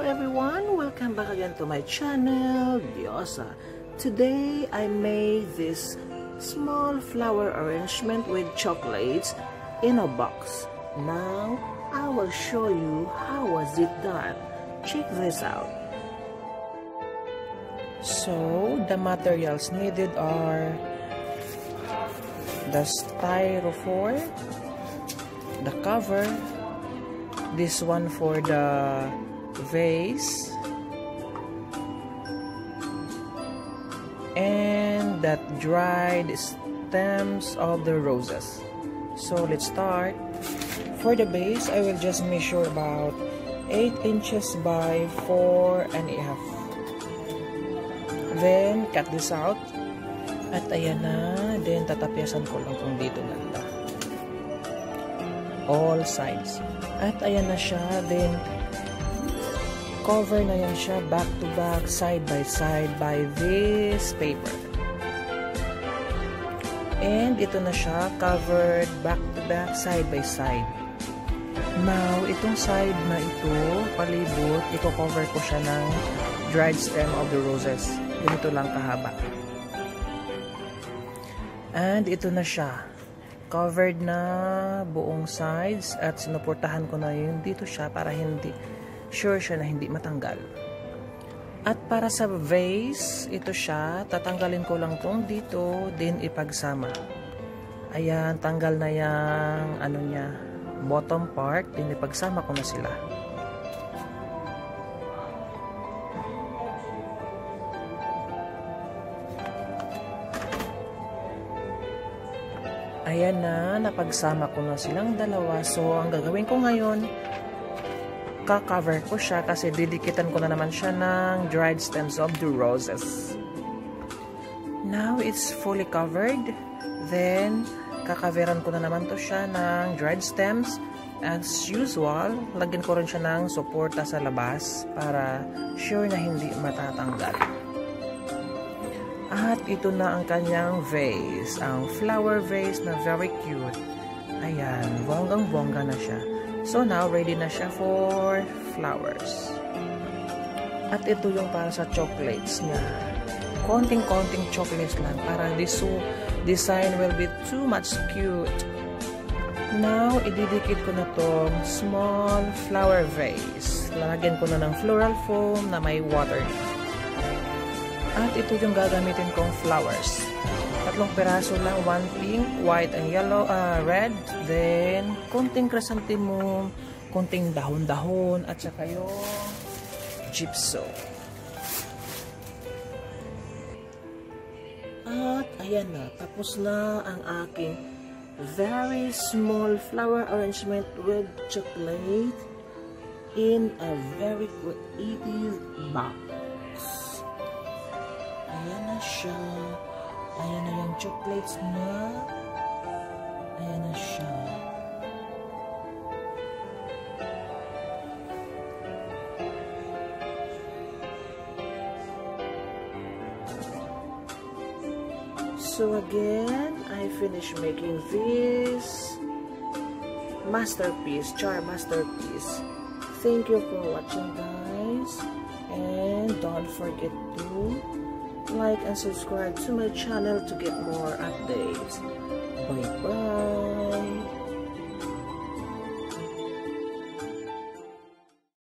everyone! Welcome back again to my channel, Diosa. Today, I made this small flower arrangement with chocolates in a box. Now, I will show you how was it done. Check this out. So, the materials needed are the styrofoam, the cover, this one for the vase and that dried stems of the roses. So let's start. For the base I will just measure about 8 inches by 4 and a half. Then cut this out. At ayan na then tatapyasan ko lang kung dito nanda all sides. At ayan na siya then cover na yan siya back to back, side by side by this paper. And ito na siya covered back to back, side by side. Now, itong side na ito, palibot, ito-cover ko siya ng dried stem of the roses. Ganito lang kahaba. And ito na siya. Covered na buong sides at sinuportahan ko na yun dito siya para hindi sure siya na hindi matanggal. At para sa vase, ito siya, tatanggalin ko lang tong dito, din ipagsama. Ayan, tanggal na yung ano niya, bottom part, din ipagsama ko na sila. Ayan na, napagsama ko na silang dalawa. So, ang gagawin ko ngayon, ika-cover ko siya kasi didikitan ko na naman siya ng dried stems of the roses. Now, it's fully covered. Then, kakaveran ko na naman to siya ng dried stems. As usual, lagyan ko rin siya ng suporta sa labas para sure na hindi matatanggal. At ito na ang kanyang vase. Ang flower vase na very cute. Ayan, bonggang-bongga na siya. So now, ready na siya for flowers. At ito yung para sa chocolates niya. Konting-konting chocolates lang para this design will be too much cute. Now, ididikit ko na tong small flower vase. Lalagyan ko na ng floral foam na may water. At ito yung gagamitin kong flowers. Tatlong peraso lang, one pink, white and yellow, uh, red. Then, konting chrysanthemum, konting dahon-dahon, at saka yung gypsum. At ayan na, tapos na ang aking very small flower arrangement with chocolate in a very creative box. Ayan na siya. Chocolates na. Ayan na siya. So again, I finished making this masterpiece, char masterpiece. Thank you for watching guys. And don't forget to like and subscribe to my channel to get more updates. Bye bye.